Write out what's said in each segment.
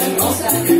hermosa.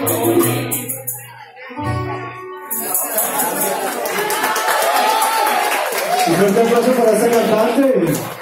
Un fuerte aplauso para este cantante.